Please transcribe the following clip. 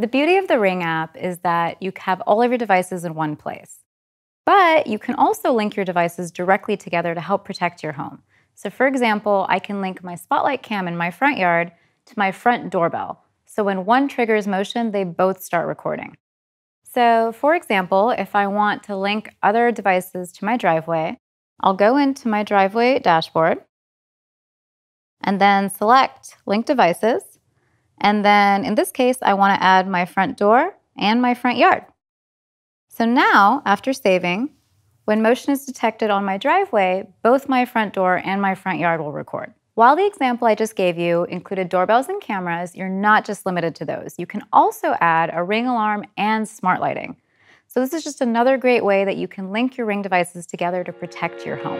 The beauty of the Ring app is that you have all of your devices in one place. But you can also link your devices directly together to help protect your home. So, for example, I can link my spotlight cam in my front yard to my front doorbell. So, when one triggers motion, they both start recording. So, for example, if I want to link other devices to my driveway, I'll go into my driveway dashboard and then select Link Devices. And then in this case, I want to add my front door and my front yard. So now, after saving, when motion is detected on my driveway, both my front door and my front yard will record. While the example I just gave you included doorbells and cameras, you're not just limited to those. You can also add a ring alarm and smart lighting. So this is just another great way that you can link your ring devices together to protect your home.